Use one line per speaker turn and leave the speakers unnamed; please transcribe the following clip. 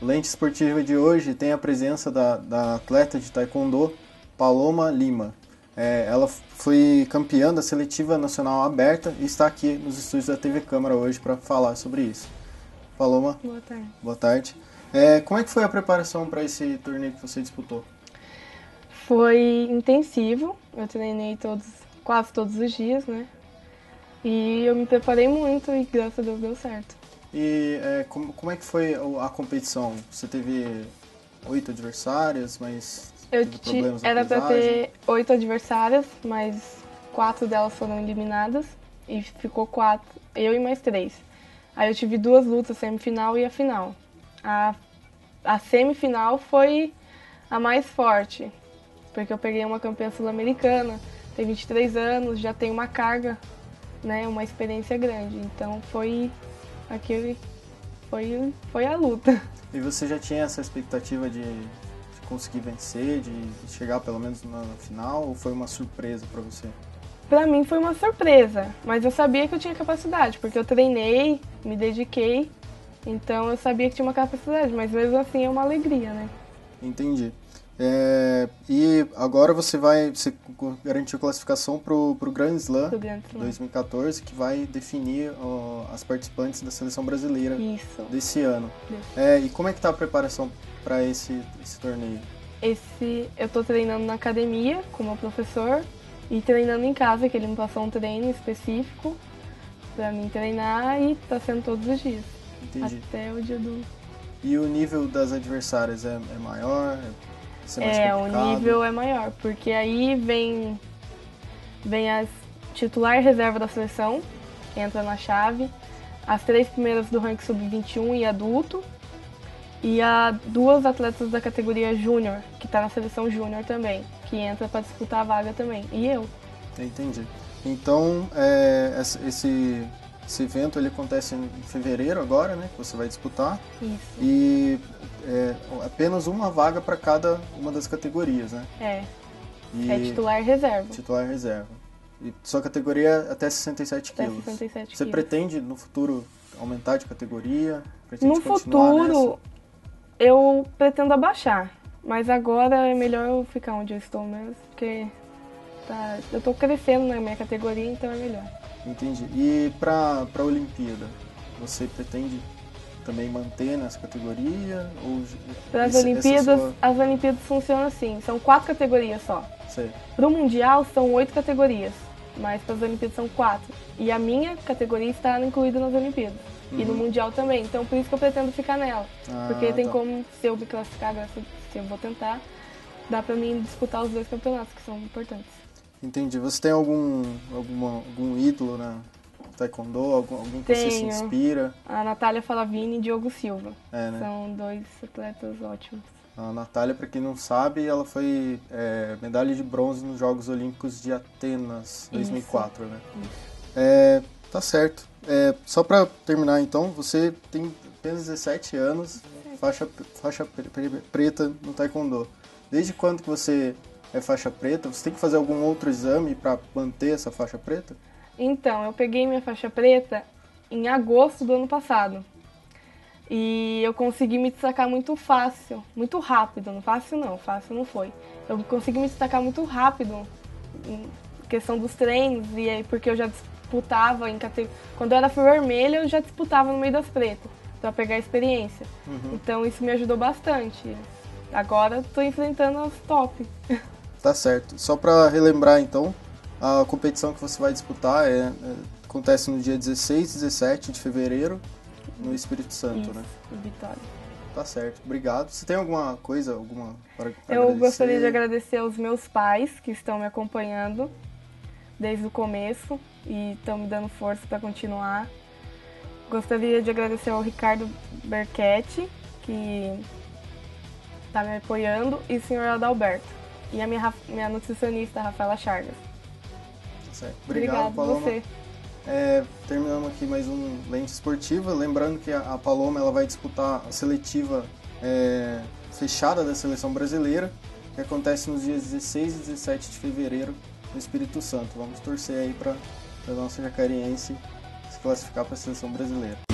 Lente esportiva de hoje tem a presença da, da atleta de taekwondo Paloma Lima. É, ela foi campeã da seletiva nacional aberta e está aqui nos estúdios da TV Câmara hoje para falar sobre isso. Paloma.
Boa tarde.
Boa tarde. É, como é que foi a preparação para esse torneio que você disputou?
Foi intensivo. Eu treinei todos, quase todos os dias, né? E eu me preparei muito e graças a Deus deu certo.
E é, como, como é que foi a competição? Você teve oito adversárias, mas
eu te, era para ter oito adversárias, mas quatro delas foram eliminadas e ficou quatro, eu e mais três. Aí eu tive duas lutas, semifinal e a final. A, a semifinal foi a mais forte, porque eu peguei uma campeã sul-americana, tem 23 anos, já tem uma carga, né, uma experiência grande. Então foi aquele foi foi a luta.
E você já tinha essa expectativa de conseguir vencer, de chegar pelo menos na final, ou foi uma surpresa para você?
Para mim foi uma surpresa, mas eu sabia que eu tinha capacidade, porque eu treinei, me dediquei, então eu sabia que tinha uma capacidade, mas mesmo assim é uma alegria, né?
Entendi. É, e agora você vai você garantir a classificação para o Grand Slam,
Grand Slam
2014, que vai definir ó, as participantes da seleção brasileira
Isso.
desse ano. É, e como é que está a preparação para esse, esse torneio?
Esse eu estou treinando na academia com meu professor e treinando em casa, que ele me passou um treino específico para mim treinar e está sendo todos os dias.
Entendi.
Até o dia do.
E o nível das adversárias é, é maior? É, mais
é o nível é maior, porque aí vem, vem as titular e reserva da seleção, entra na chave, as três primeiras do ranking sub-21 e adulto, e há duas atletas da categoria júnior, que está na seleção júnior também, que entra para disputar a vaga também. E eu.
Entendi. Então, é, esse, esse evento ele acontece em fevereiro agora, né? Que você vai disputar.
Isso.
E é, apenas uma vaga para cada uma das categorias, né?
É. E é titular reserva.
Titular reserva. E sua categoria é até 67
até
quilos.
67
você
quilos.
pretende no futuro aumentar de categoria? Pretende
no futuro,
nessa?
eu pretendo abaixar. Mas agora é melhor eu ficar onde eu estou mesmo, porque tá, eu estou crescendo na minha categoria, então é melhor.
Entendi. E para a Olimpíada, você pretende também manter nessa categoria?
Para as Olimpíadas, sua... as Olimpíadas funcionam assim, são quatro categorias só. Para o Mundial são oito categorias, mas para as Olimpíadas são quatro. E a minha categoria está incluída nas Olimpíadas. Uhum. E no uhum. Mundial também. Então por isso que eu pretendo ficar nela. Ah, porque tem tá. como, se eu me classificar, se eu vou tentar, dá pra mim disputar os dois campeonatos que são importantes.
Entendi. Você tem algum, alguma, algum ídolo na Taekwondo? Algum, algum que Tenho. você se inspira?
A Natália Falavini e Diogo Silva.
É, né?
São dois atletas ótimos.
A Natália, para quem não sabe, ela foi é, medalha de bronze nos Jogos Olímpicos de Atenas 2004,
isso,
né?
Isso.
É, tá certo. É, só para terminar então, você tem apenas 17 anos, faixa, faixa preta no Taekwondo. Desde quando que você é faixa preta? Você tem que fazer algum outro exame para manter essa faixa preta?
Então, eu peguei minha faixa preta em agosto do ano passado. E eu consegui me destacar muito fácil, muito rápido. Não fácil não, fácil não foi. Eu consegui me destacar muito rápido em questão dos treinos e aí porque eu já disputava em categoria. Quando eu era vermelha, eu já disputava no meio das pretas, para pegar experiência. Uhum. Então isso me ajudou bastante. Agora estou enfrentando as top.
Tá certo. Só para relembrar então, a competição que você vai disputar é, é, acontece no dia 16 e 17 de fevereiro no Espírito Santo,
isso,
né?
Vitória.
Tá certo. Obrigado. Você tem alguma coisa, alguma para
Eu agradecer? gostaria de agradecer aos meus pais que estão me acompanhando desde o começo e estão me dando força para continuar. Gostaria de agradecer ao Ricardo Berchetti, que está me apoiando, e o senhor Adalberto. E a minha, minha nutricionista, Rafaela Chagas.
Certo. Obrigado, Obrigado Paloma. você. É, terminamos aqui mais um Lente Esportiva. Lembrando que a, Paloma ela vai disputar a seletiva é, fechada da seleção brasileira, que acontece nos dias 16 e 17 de fevereiro no Espírito Santo. Vamos torcer aí para a nossa jacariense se classificar para a seleção brasileira.